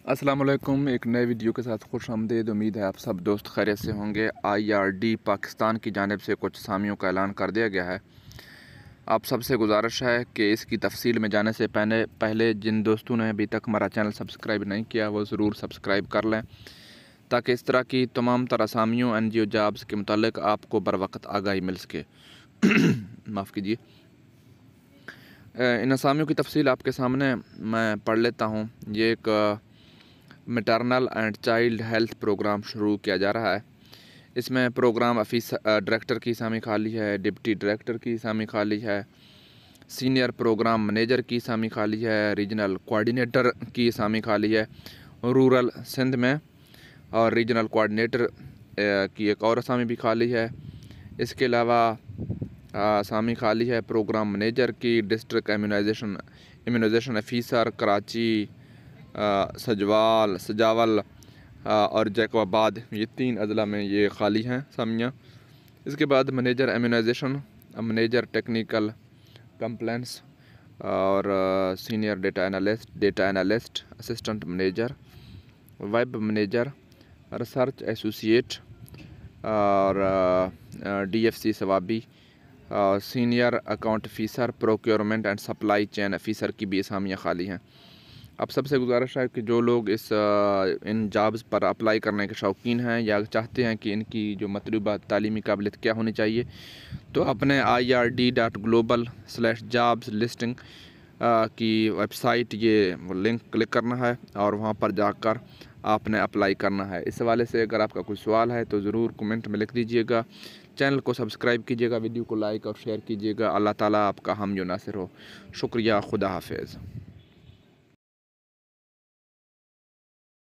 असलकुम एक नए वीडियो के साथ खुश आमदेद उम्मीद है आप सब दोस्त खैरियत से होंगे। आईआरडी पाकिस्तान की जानब से कुछ सामियों का ऐलान कर दिया गया है। आप सबसे गुजारिश है कि इसकी तफसील में जाने से पहले पहले जिन दोस्तों ने अभी तक हमारा चैनल सब्सक्राइब नहीं किया, वो ज़रूर सब्सक्राइब कर लें, ताकि इस तरह की तमाम तरह सामियों एन जी ओ जॉब्स के मतलब आपको बर वक्त आगाही मिल सके। माफ़ कीजिए। इन असामियों की तफसील आपके सामने मैं पढ़ लेता हूँ। ये एक maternal and child health program शुरू किया जा रहा है। इसमें प्रोग्राम ऑफ़िस डायरेक्टर की सामी खाली है डिप्टी डायरेक्टर की सामी खाली है सीनियर प्रोग्राम मैनेजर की सामी खाली है रीजनल कोऑर्डिनेटर की सामी खाली है रूरल सिंध में, और रीजनल कोऑर्डिनेटर की एक और असामी भी खाली है। इसके अलावा असामी खाली है प्रोग्राम मैनेजर की district immunization immunization officer Karachi Sujawal, Sujawal और जैकवाबाद ये तीन अजला में ये खाली हैं, सामियाँ। इसके बाद manager immunization, manager technical complaints और senior data analyst data analyst, assistant manager, web manager, research associate, और DFC Swabi senior account officer, procurement and supply chain officer की भी असामियाँ खाली हैं। अब सबसे गुजारिश है कि जो लोग इस इन जॉब्स पर अप्लाई करने के शौकीन हैं या चाहते हैं कि इनकी जो मतलूबा तालीमी काबिलियत क्या होनी चाहिए तो अपने I R D dot global slash jobs listing की वेबसाइट ये लिंक क्लिक करना है और वहाँ पर जाकर आपने अप्लाई करना है। इस हवाले से अगर आपका कोई सवाल है तो ज़रूर कमेंट में लिख दीजिएगा। चैनल को सब्सक्राइब कीजिएगा, वीडियो को लाइक और शेयर कीजिएगा। अल्लाह ताला आपका हम जो नासिर हो। शुक्रिया, खुदा हाफिज़।